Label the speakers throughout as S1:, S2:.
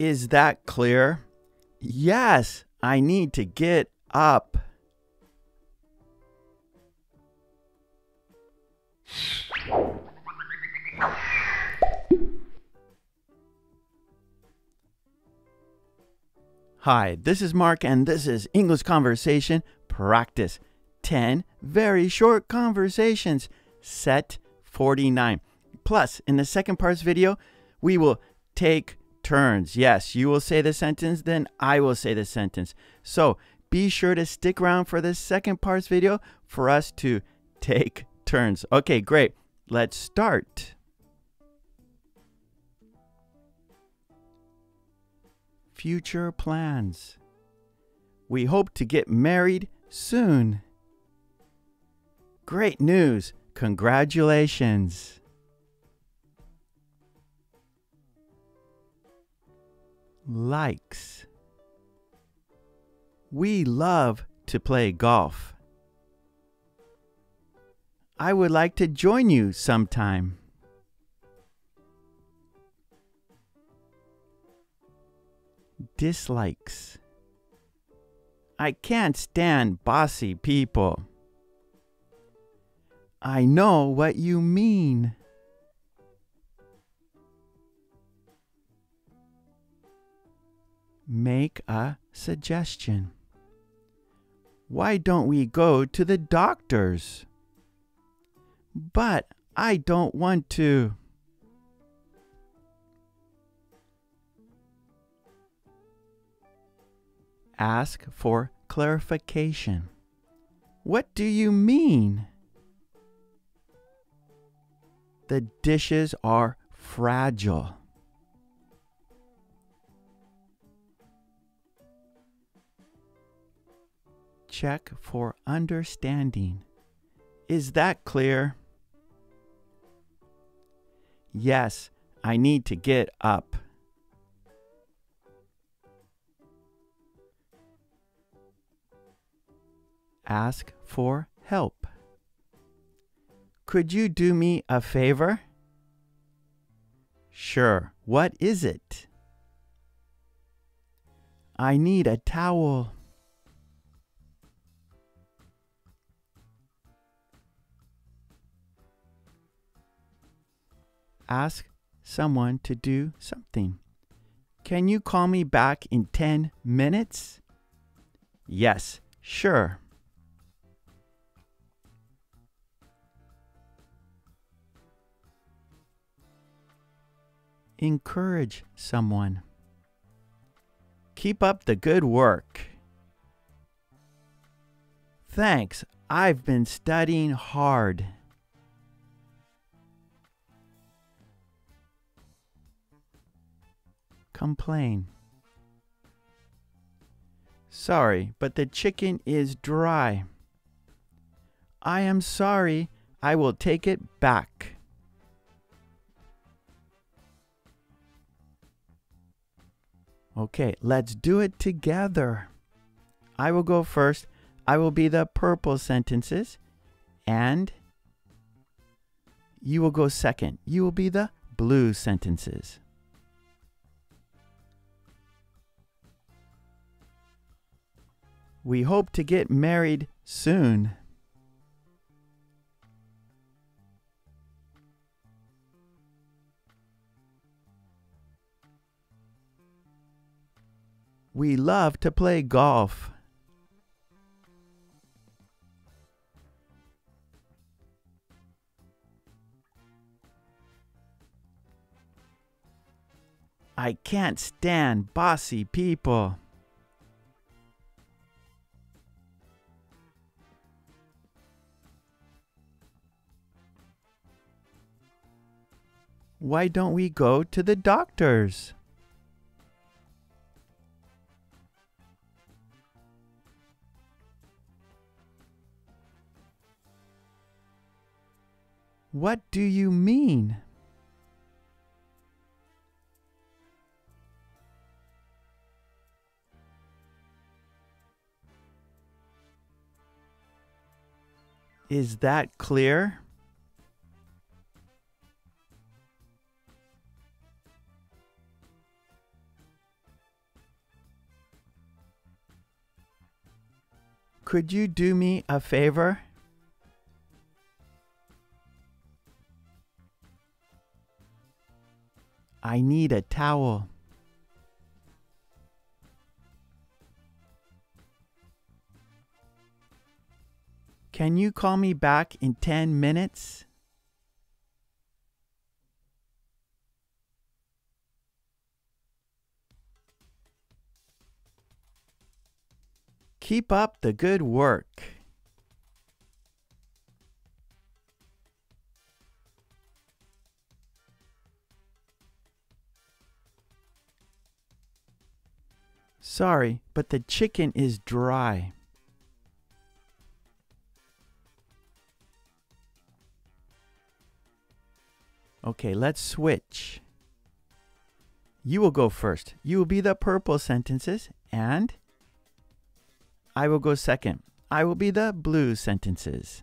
S1: Is that clear? Yes, I need to get up. Hi, this is Mark, and this is English Conversation Practice 10 Very Short Conversations, Set 49. Plus, in the second part's video, we will take turns. Yes, you will say the sentence, then I will say the sentence. So be sure to stick around for the second part's video for us to take turns. Okay, great. Let's start. Future plans. We hope to get married soon. Great news! Congratulations! Likes. We love to play golf. I would like to join you sometime. Dislikes. I can't stand bossy people. I know what you mean. Make a suggestion. Why don't we go to the doctor's? But I don't want to. Ask for clarification. What do you mean? The dishes are fragile. Check for understanding. Is that clear? Yes, I need to get up. Ask for help. Could you do me a favor? Sure. What is it? I need a towel. Ask someone to do something. Can you call me back in 10 minutes? Yes, sure. Encourage someone. Keep up the good work. Thanks, I've been studying hard. Complain. Sorry, but the chicken is dry. I am sorry, I will take it back. Okay, let's do it together. I will go first. I will be the purple sentences. And you will go second. You will be the blue sentences. We hope to get married soon. We love to play golf. I can't stand bossy people. Why don't we go to the doctor's? What do you mean? Is that clear? Could you do me a favor? I need a towel. Can you call me back in 10 minutes? Keep up the good work. Sorry, but the chicken is dry. Okay, let's switch. You will go first. You will be the purple sentences, and I will go second. I will be the blue sentences.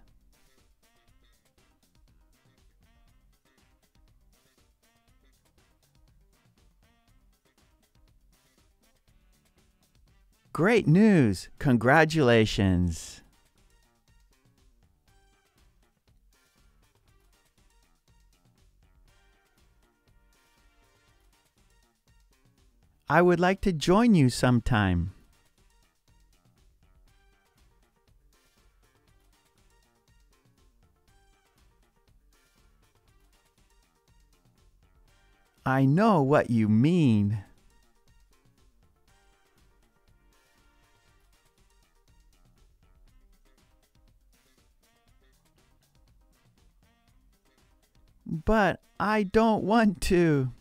S1: Great news! Congratulations! I would like to join you sometime. I know what you mean. But I don't want to.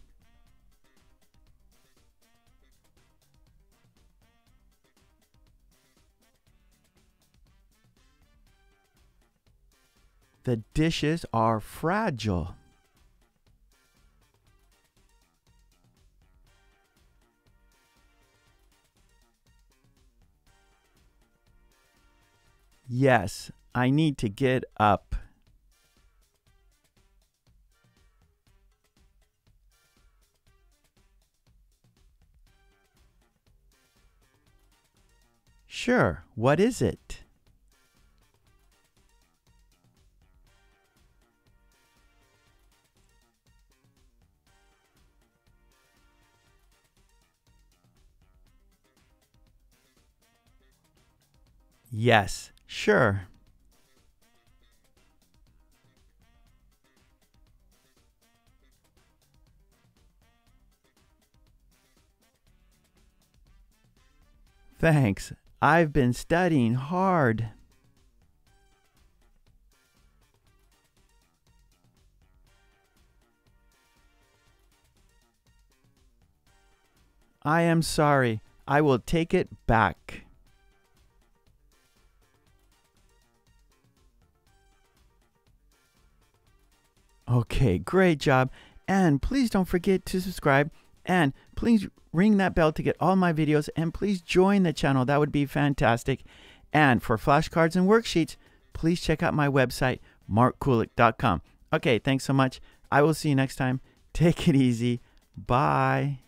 S1: The dishes are fragile. Yes, I need to get up. Sure, what is it? Yes, sure. Thanks. I've been studying hard. I am sorry. I will take it back. Okay, great job. And please don't forget to subscribe and please ring that bell to get all my videos and please join the channel. That would be fantastic. And for flashcards and worksheets, please check out my website, markkulek.com. Okay, thanks so much. I will see you next time. Take it easy. Bye.